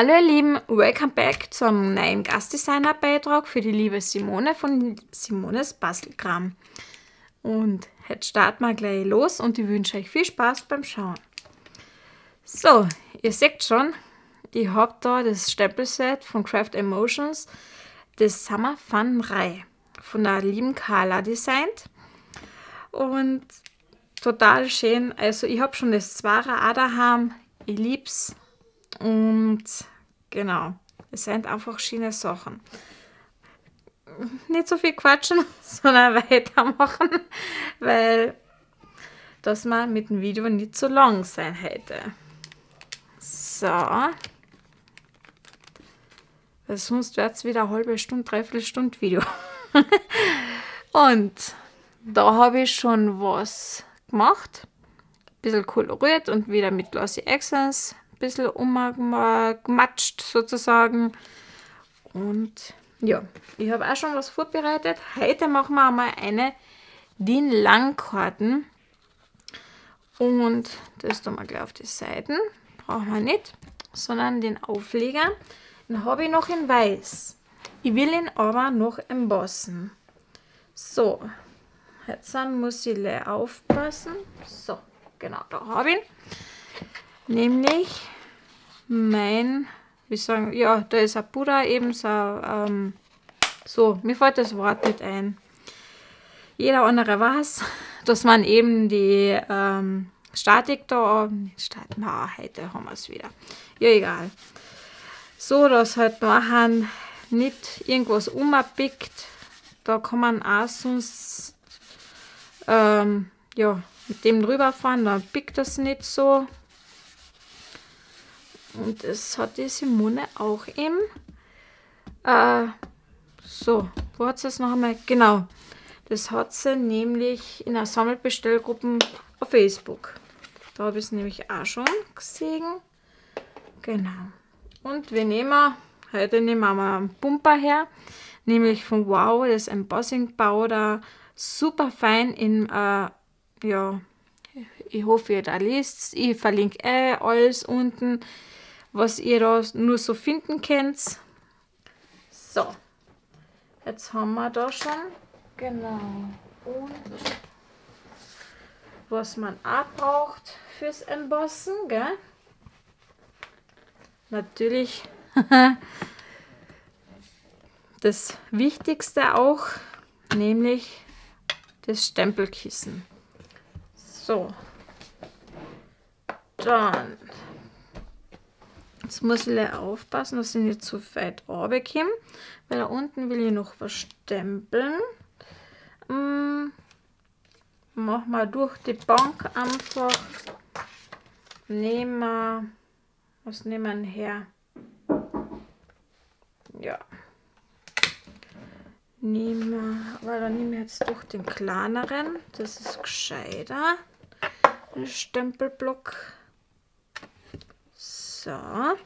Hallo ihr Lieben, welcome back zum neuen Gastdesigner-Beitrag für die liebe Simone von Simones Bastelkram. Und jetzt starten wir gleich los und ich wünsche euch viel Spaß beim Schauen. So, ihr seht schon, ich habe da das Stempelset von Craft Emotions, das Summer Fun 3 von der lieben Carla designt. Und total schön, also ich habe schon das auch daheim, ich lieb's und genau, es sind einfach schöne Sachen. Nicht so viel quatschen, sondern weitermachen, weil das mal mit dem Video nicht so lang sein hätte. So. Weil sonst wird es wieder eine halbe Stunde, dreiviertel Stunde Video. Und da habe ich schon was gemacht. Ein bisschen koloriert und wieder mit Glossy Accents bisschen umgematscht sozusagen. Und ja, ich habe auch schon was vorbereitet. Heute machen wir einmal eine DIN Langkarten. Und das tun wir gleich auf die Seiten. Brauchen wir nicht, sondern den Aufleger. Den habe ich noch in weiß. Ich will ihn aber noch embossen. So, jetzt muss ich aufpassen. So, genau, da habe ich ihn. Nämlich mein, wie sagen, ja, da ist ein Buddha eben so, ähm, so, mir fällt das Wort nicht ein. Jeder andere weiß, dass man eben die ähm, Statik da, Statik, na, heute haben wir es wieder. Ja, egal. So, dass halt nachher nicht irgendwas umpickt. Da kann man auch sonst, ähm, ja, mit dem drüber fahren, dann pickt das nicht so. Und das hat die Simone auch im, äh, so, wo hat sie es noch einmal? Genau, das hat sie nämlich in einer Sammelbestellgruppe auf Facebook. Da habe ich es nämlich auch schon gesehen. Genau. Und wir nehmen, heute nehmen wir einen Pumper her, nämlich von Wow, das Embossing Powder, super fein in, äh, ja, ich hoffe, ihr da liest Ich verlinke eh alles unten was ihr da nur so finden könnt. So, jetzt haben wir da schon, genau, und was man auch braucht fürs Embossen, gell? Natürlich das Wichtigste auch, nämlich das Stempelkissen. So, dann Jetzt muss ich aufpassen, dass ich nicht zu weit runterkomme, weil da unten will ich noch was stempeln. Hm, machen wir durch die Bank einfach. Nehmen wir, was nehmen wir her? Ja. Nehmen wir, aber dann nehme ich jetzt doch den kleineren, das ist gescheiter. Den Stempelblock. So.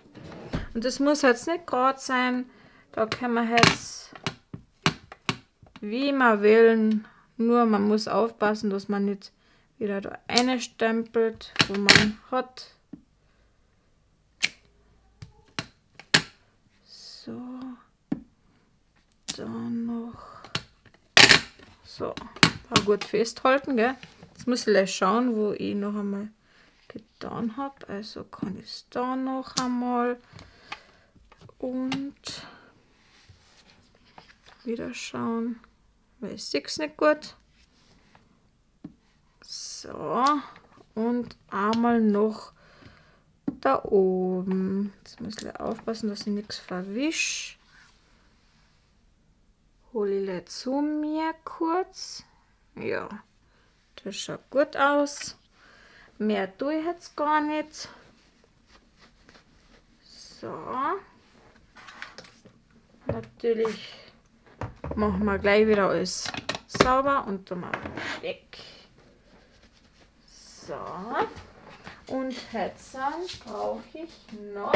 Und das muss jetzt nicht gerade sein. Da kann man jetzt wie man will. Nur man muss aufpassen, dass man nicht wieder da eine stempelt, wo man hat. So. Dann noch. So. War gut festhalten, gell? Jetzt muss ich gleich schauen, wo ich noch einmal getan habe. Also kann ich es da noch einmal und wieder schauen, weil ich sehe nicht gut. So, und einmal noch da oben. Jetzt muss ich aufpassen, dass ich nichts verwische. Hole ich zu mir kurz. Ja, das schaut gut aus. Mehr tue ich jetzt gar nicht. So. Natürlich machen wir gleich wieder alles sauber und machen wir weg. So. Und jetzt brauche ich noch.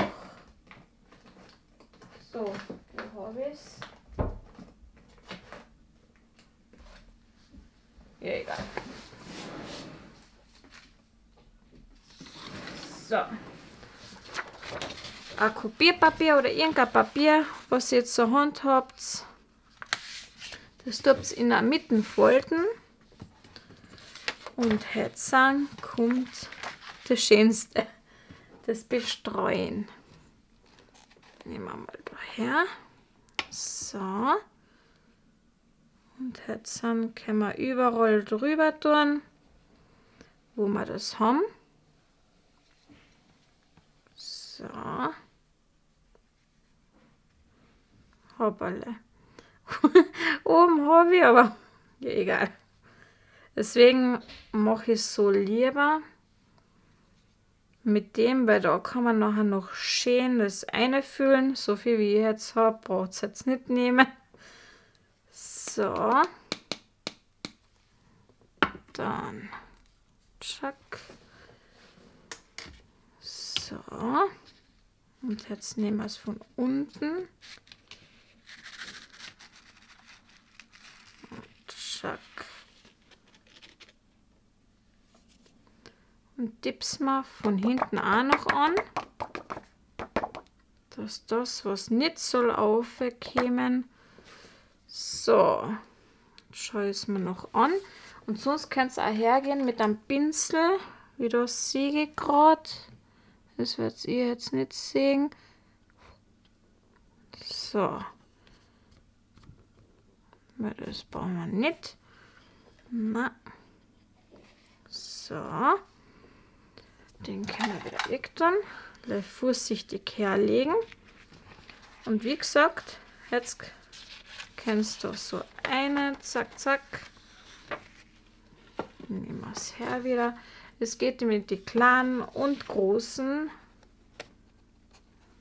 So, wo habe ich es? Ja, egal. So. ein Kopierpapier oder irgendein Papier, was ihr jetzt zur Hand habt. Das tut in der Mitte folgen. Und jetzt kommt das Schönste, das Bestreuen. Nehmen wir mal daher. So. Und jetzt können wir überall drüber tun, wo wir das haben. So. Hoppala. Oben habe ich aber ja, egal. Deswegen mache ich es so lieber mit dem, weil da kann man nachher noch schön das einfüllen. So viel wie ich jetzt habe, braucht es jetzt nicht nehmen. So. Dann. Tschack. So. Und jetzt nehmen wir es von unten. Zack. Und dips mal von hinten auch noch an, dass das, was nicht soll, aufkommen. So, schaue ich es mir noch an. Und sonst könnt ihr auch hergehen mit einem Pinsel, wie das sehe gerade. Das werdet ihr jetzt nicht sehen. So. Das brauchen wir nicht. Na. So. Den können wir wieder weg tun. Vorsichtig herlegen. Und wie gesagt, jetzt kannst du so eine, zack, zack. Nehmen wir es her wieder. Es geht mit den kleinen und großen,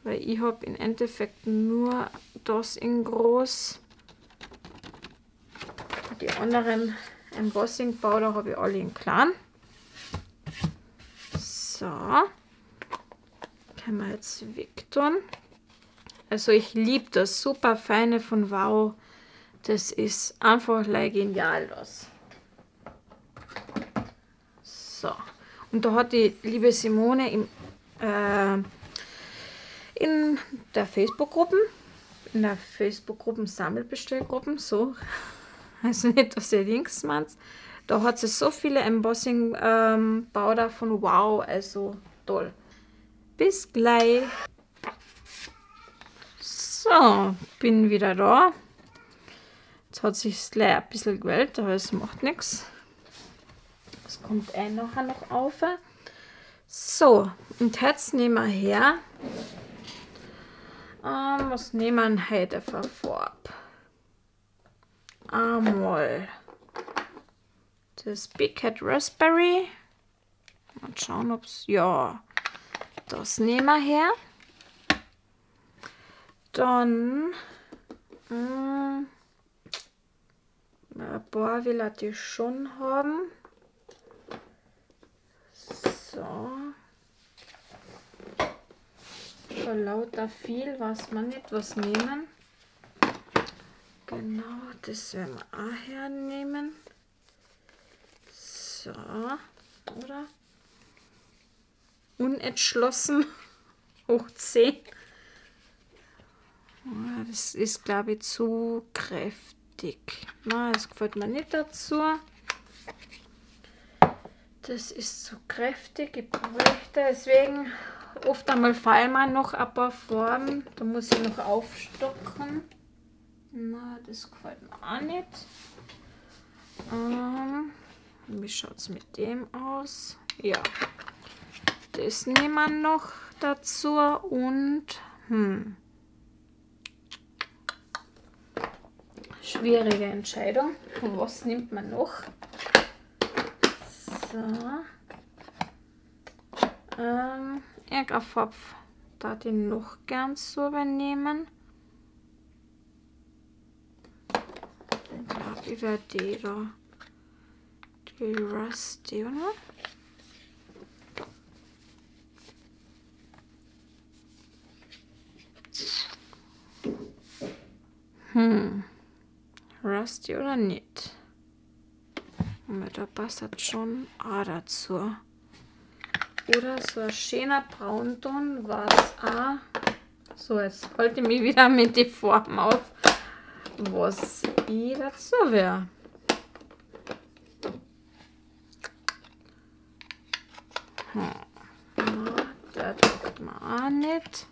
weil ich habe im Endeffekt nur das in groß. Die anderen Embossing Powder habe ich alle in klein. So. Können wir jetzt weg tun. Also ich liebe das super feine von Wow. Das ist einfach genial das. So. Und da hat die liebe Simone im, äh, in der Facebook-Gruppen, in der Facebook-Gruppen Sammelbestellgruppen, so also nicht, dass ihr links meint. Da hat sie so viele Embossing ähm, von Wow, also toll. Bis gleich. So, bin wieder da. Jetzt hat sich gleich ein bisschen gewählt, aber es macht nichts. Kommt ein nachher noch auf. So, und jetzt nehmen wir her. Ähm, was nehmen wir heute für Farbe? einmal das Big Cat Raspberry. Mal schauen, ob es... Ja, das nehmen wir her. Dann... Mh, hm, ein paar will ich schon haben. So. Vor lauter viel was man nicht was nehmen. Genau, das werden wir auch hernehmen. So, oder? Unentschlossen. Hoch 10. Das ist, glaube ich, zu kräftig. Na, das gefällt mir nicht dazu. Das ist zu kräftig. Ich bräuchte deswegen oft einmal fallen mir noch ein paar Formen. Da muss ich noch aufstocken. Na, das gefällt mir auch nicht. Ähm, wie schaut es mit dem aus? Ja, das nehmen wir noch dazu und hm, schwierige Entscheidung. Was nimmt man noch? So. Ähm, irgendeine Farbe da den noch gern so übernehmen. die die da. Die Rusty, oder? Hm. Rusty oder nicht? Aber da passt schon auch dazu. Oder so ein schöner Braunton, was auch So, jetzt halte ich mich wieder mit die Form auf, was ich dazu wäre. Hm. Na, das tut man auch nicht.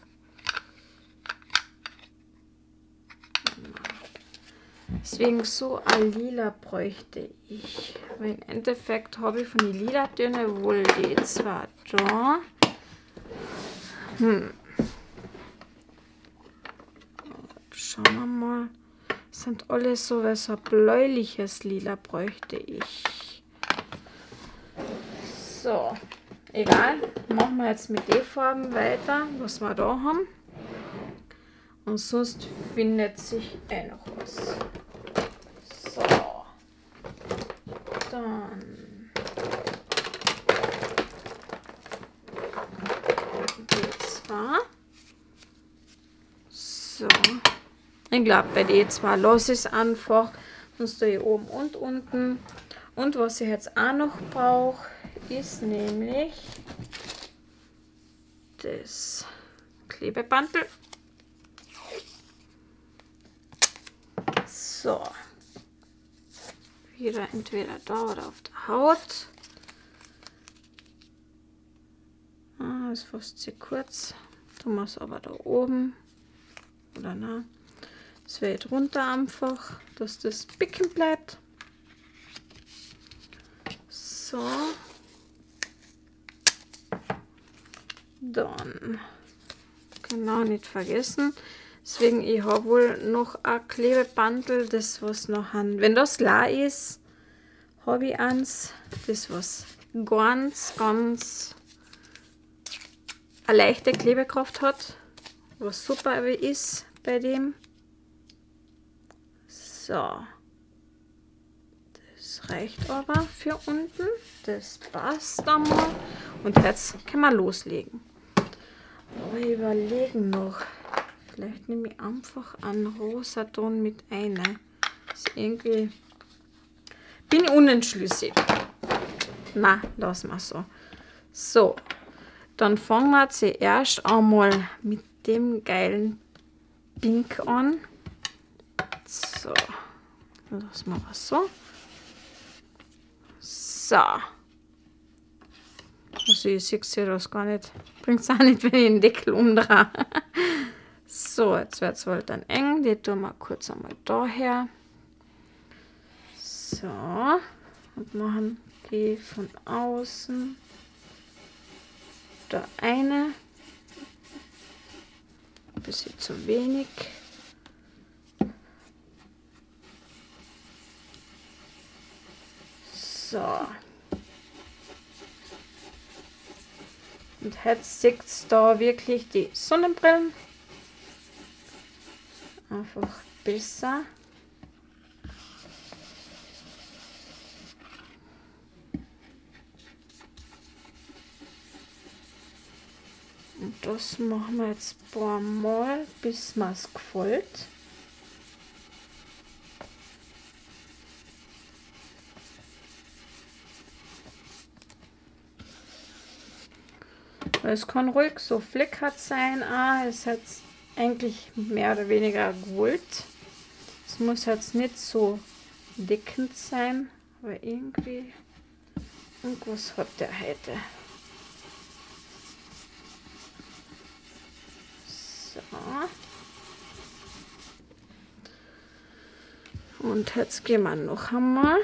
Deswegen so ein Lila bräuchte ich. Aber im Endeffekt habe ich von den lila Töne wohl die zwei da. Hm. Schauen wir mal. Sind alles so was ein bläuliches Lila bräuchte ich. So, egal. Machen wir jetzt mit den Farben weiter, was wir da haben. Und sonst findet sich eh noch was. So. Dann. So. Ich glaube, bei den zwei ich es einfach. Sonst tue ich oben und unten. Und was ich jetzt auch noch brauche, ist nämlich das Klebebandel. So. Wieder entweder da oder auf der Haut. Ah, ist fast zu kurz. Tun wir es aber da oben. Oder na. Das wäre drunter einfach, dass das bicken bleibt. So. Dann. Genau, nicht vergessen. Deswegen, ich habe wohl noch ein Klebebandel, das was noch an. Wenn das la ist, habe ich eins, das was ganz, ganz eine leichte Klebekraft hat, was super ist bei dem. So. Das reicht aber für unten. Das passt einmal. Und jetzt können wir loslegen. Aber überlegen noch. Vielleicht nehme ich einfach einen rosa Ton mit einer. Ist irgendwie. Bin unentschlüssig. Na, lassen wir so. So, dann fangen wir zuerst einmal mit dem geilen Pink an. So, lassen wir was so. So. Also ich sehe das gar nicht. Bringt es auch nicht, wenn ich den Deckel umdrehe. So, jetzt wird es wohl dann eng. Die tun wir kurz einmal daher. So. Und machen die von außen. Da eine. Ein bisschen zu wenig. So. Und jetzt sieht da wirklich die Sonnenbrillen einfach besser. Und das machen wir jetzt ein paar Mal, bis mir es gefällt. Es kann ruhig so flickert sein. Ah, es hat eigentlich mehr oder weniger Gold. Es muss jetzt nicht so deckend sein, aber irgendwie irgendwas hat der heute. So. Und jetzt gehen wir noch einmal.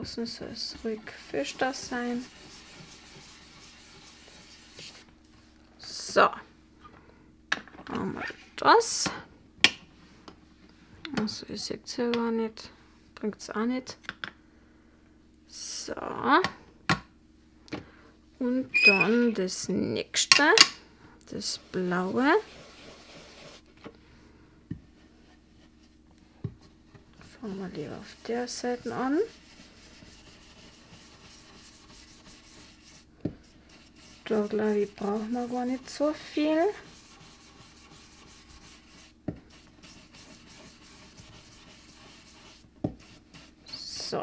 Außen soll es ruhig Fischter sein. So. Machen wir das. Also ich sehe es ja gar nicht. Bringt es auch nicht. So. Und dann das nächste. Das blaue. Fangen wir lieber auf der Seite an. Da glaube ich, braucht man gar nicht so viel. So,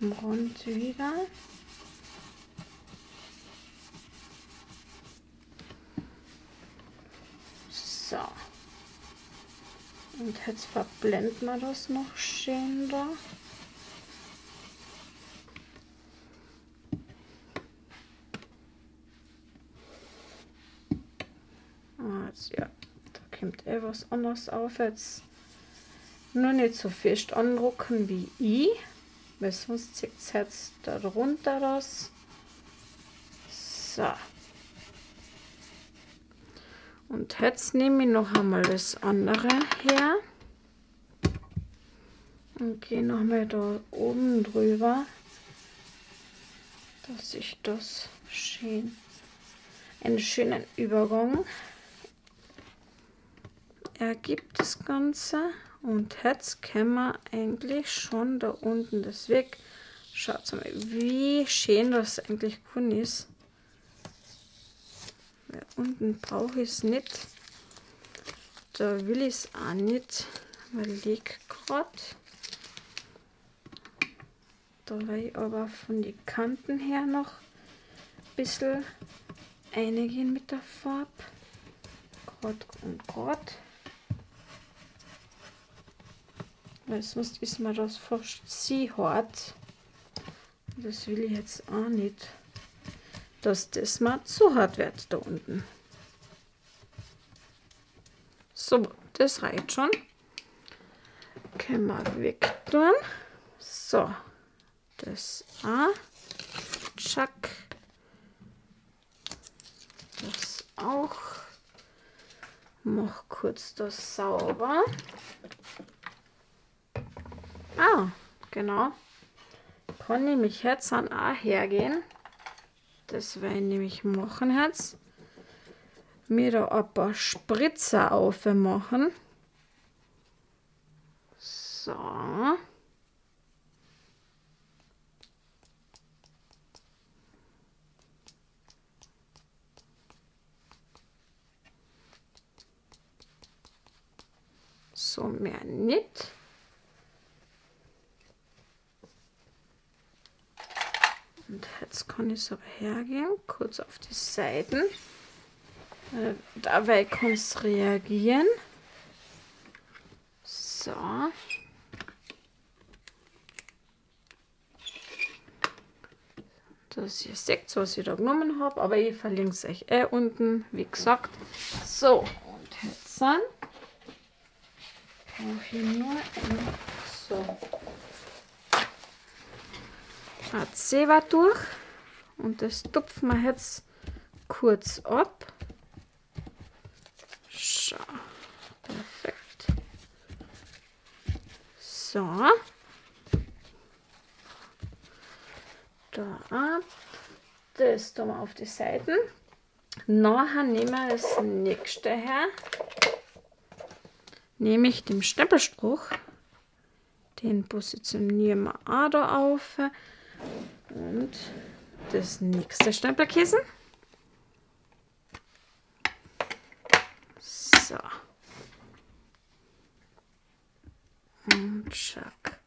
am Rand wieder. So. Und jetzt verblendet man das noch schön da. Etwas anderes auf. Jetzt nur nicht so fest andrucken wie ich, weil sonst zieht es jetzt darunter das. So. Und jetzt nehme ich noch einmal das andere her und gehe noch mal da oben drüber, dass ich das schön, einen schönen Übergang ergibt das Ganze. Und jetzt können wir eigentlich schon da unten das weg. Schaut mal, wie schön das eigentlich geworden ist. Weil unten brauche ich es nicht. Da will ich es auch nicht, ich gerade. Da will ich aber von den Kanten her noch ein bisschen eingehen mit der Farbe. Gerade und gerade. Ist mir das fast zu hart. Das will ich jetzt auch nicht dass das mal zu hart wird da unten. So, das reicht schon. Können wir weg tun. So, das auch. Tschack. Das auch. Mach kurz das sauber. Ah, genau. Kann nämlich jetzt auch hergehen das werde ich nämlich machen jetzt. Mir da ein paar Spritzer aufmachen. So mehr nicht. Und jetzt kann ich es aber hergehen, kurz auf die Seiten. Äh, dabei es reagieren. So. Dass ihr seht, was ich da genommen habe, aber ich verlinke es euch eh unten, wie gesagt. So, und jetzt brauche ich nur ein, so Zewa durch und das tupfen wir jetzt kurz ab. Schau, perfekt. So. Da ab. Das tun wir auf die Seiten. Nachher nehmen wir das nächste her. Nehme ich den Stempelspruch. Den positionieren wir auch da auf. Und das nächste Stempelkissen. So. Und schack.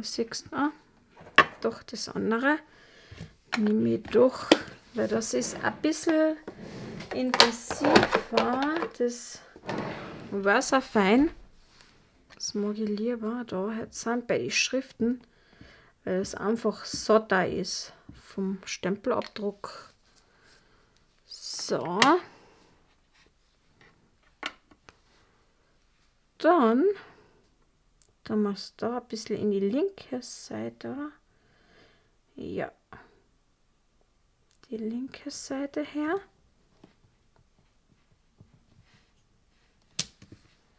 Siehst du? Doch das andere nehme ich doch, weil das ist ein bisschen intensiver, das Wasserfein. Das mag ich lieber da jetzt sind bei den Schriften weil es einfach satter ist vom Stempelabdruck. So. Dann tun wir es da ein bisschen in die linke Seite. Ja. Die linke Seite her.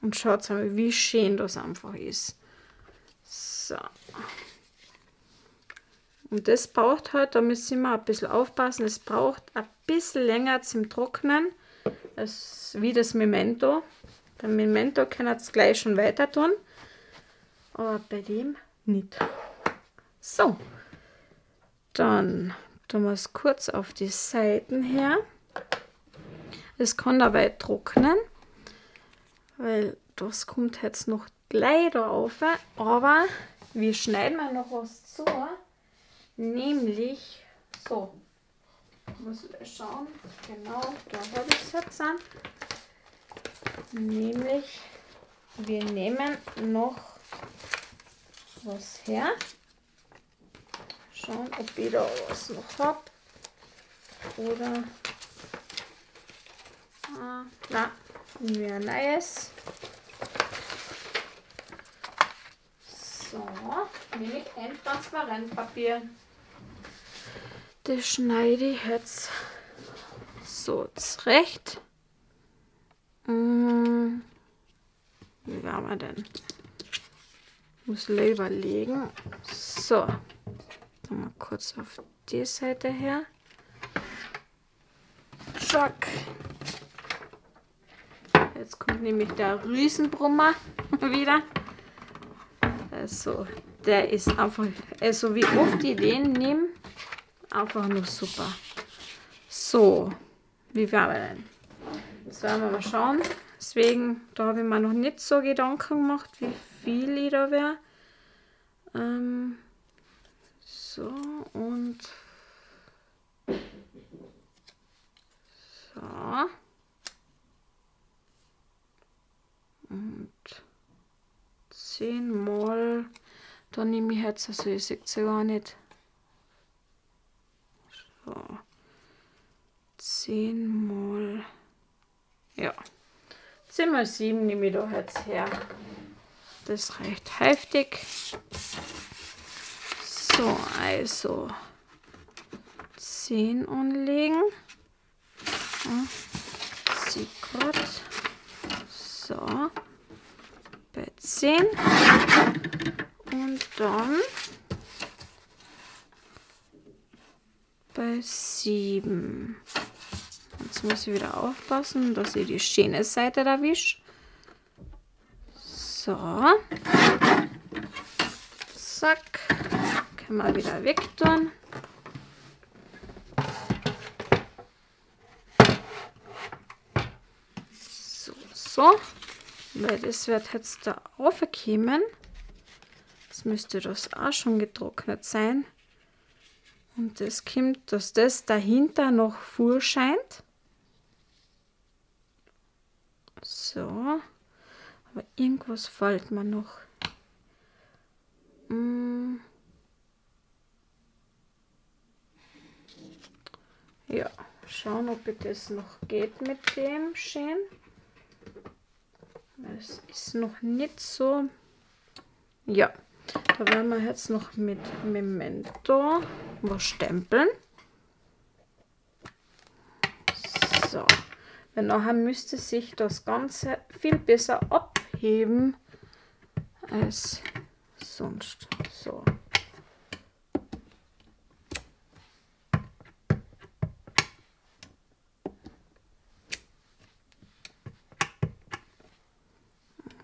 Und schaut mal, wie schön das einfach ist. So. Und das braucht halt, da müssen wir ein bisschen aufpassen, es braucht ein bisschen länger zum Trocknen, als wie das Memento. Beim Memento kann es gleich schon weiter tun, aber bei dem nicht. So, dann tun wir es kurz auf die Seiten her. Es kann dabei trocknen, weil das kommt jetzt noch da auf, aber wir schneiden mal noch was zu, nämlich so. Muss schauen, genau, da habe ich es jetzt an. Nämlich, wir nehmen noch was her. Schauen, ob ich da was noch habe. Oder. Ah, na, ein neues. Nehme ich ein Transparentpapier. Das schneide ich jetzt so zurecht. Hm, wie werden wir denn? Muss überlegen. So, mal kurz auf die Seite her. Schock. Jetzt kommt nämlich der Riesenbrummer wieder. Also, der ist einfach, also wie oft ich den nehme, einfach nur super. So, wie wäre wir denn? Jetzt werden wir mal schauen. Deswegen, da habe ich mir noch nicht so Gedanken gemacht, wie viel ich da wäre. Ähm, so, und so. Und 10 mal, da nehme ich jetzt, also ich sehe es ja gar nicht. So. 10 mal, ja. 10 mal 7 nehme ich da jetzt her. Das reicht heftig. So, also 10 anlegen. Ja, Secret. So, bei 10. Und dann bei 7. Jetzt muss ich wieder aufpassen, dass ich die schöne Seite erwische. So. Zack. Können wir wieder weg tun. So, so. Weil das wird jetzt da aufgekommen. Müsste das auch schon getrocknet sein. Und das kommt, dass das dahinter noch vorscheint. So. Aber irgendwas fällt mir noch. Hm. Ja, schauen, ob das noch geht mit dem schön. Es ist noch nicht so. Ja, da werden wir jetzt noch mit Memento was stempeln. So, weil nachher müsste sich das Ganze viel besser abheben als sonst. So.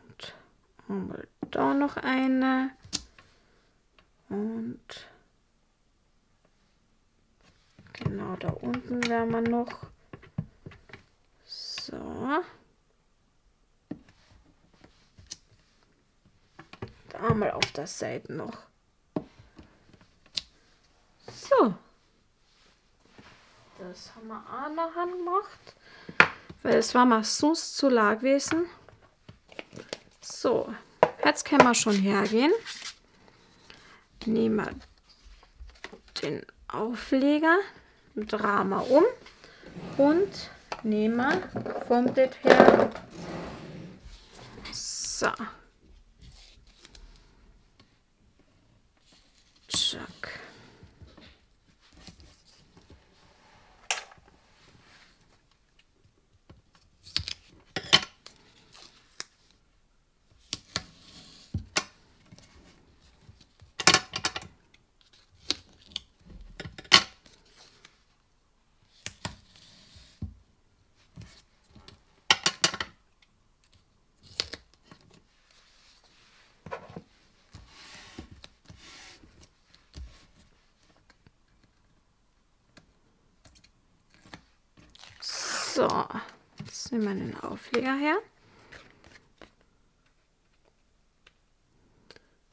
Und einmal da noch eine. Und genau da unten werden wir noch. So. Da mal auf der Seite noch. So. Das haben wir auch noch angemacht. Weil es war mal sonst zu lag gewesen. So. Jetzt können wir schon hergehen. Nehmen wir den Aufleger, drehen wir um und nehmen wir vom her. So. Zack. So, nehmen wir den Aufleger her.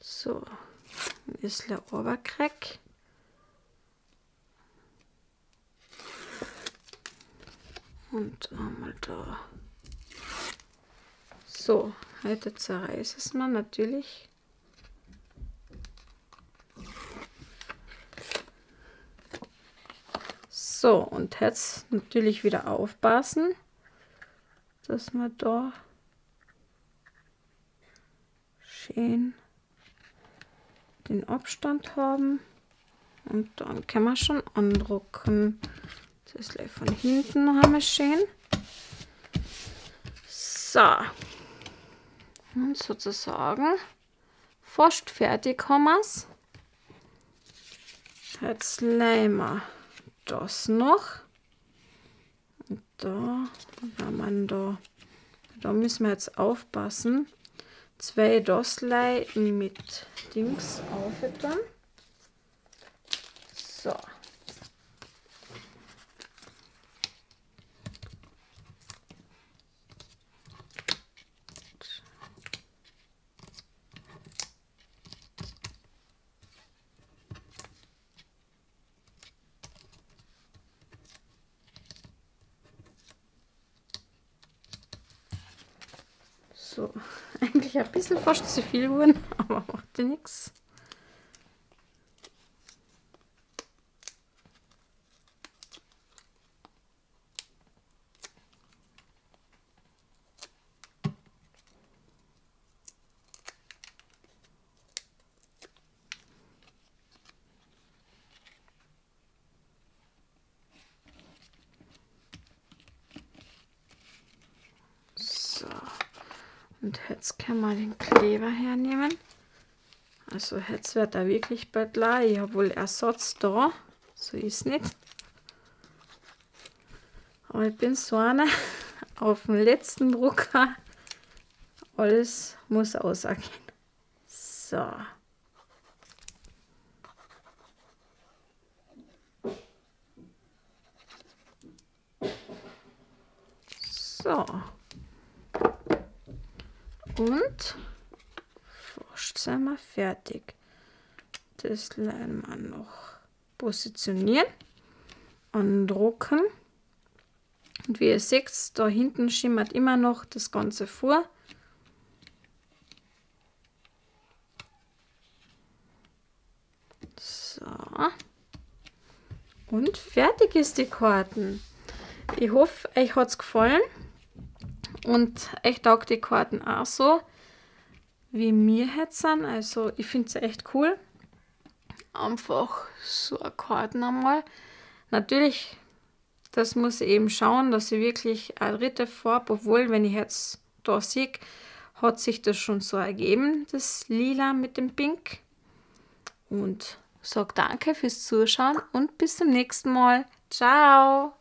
So, ein bisschen runterkriege. Und einmal da. So, heute zerreiße es mir natürlich. So, und jetzt natürlich wieder aufpassen, dass wir da schön den Abstand haben. Und dann können wir schon andrucken. Das ist von hinten haben wir schön. So. Und sozusagen fast fertig haben wir es. Jetzt leihen wir das noch. Da, wenn man da, da müssen wir jetzt aufpassen. Zwei Doslei mit Dings aufhören. So. So, eigentlich ein bisschen fast zu viel wurden, aber macht ja nichts. Und jetzt kann man den Kleber hernehmen. Also jetzt wird er wirklich bald leer. Ich habe wohl Ersatz da. So ist nicht. Aber ich bin so eine auf dem letzten Drucker. Alles muss ausgehen. So. Und fast sind wir fertig. Das wir noch positionieren, andrucken. Und wie ihr seht, da hinten schimmert immer noch das Ganze vor. So. Und fertig ist die Karten. Ich hoffe, euch hat es gefallen. Und ich taugt die Karten auch so, wie mir jetzt sind. Also ich finde sie echt cool. Einfach so Karten einmal. Natürlich, das muss ich eben schauen, dass ich wirklich eine dritte Farbe, obwohl, wenn ich jetzt da sehe, hat sich das schon so ergeben, das Lila mit dem Pink. Und sage danke fürs Zuschauen und bis zum nächsten Mal. Ciao!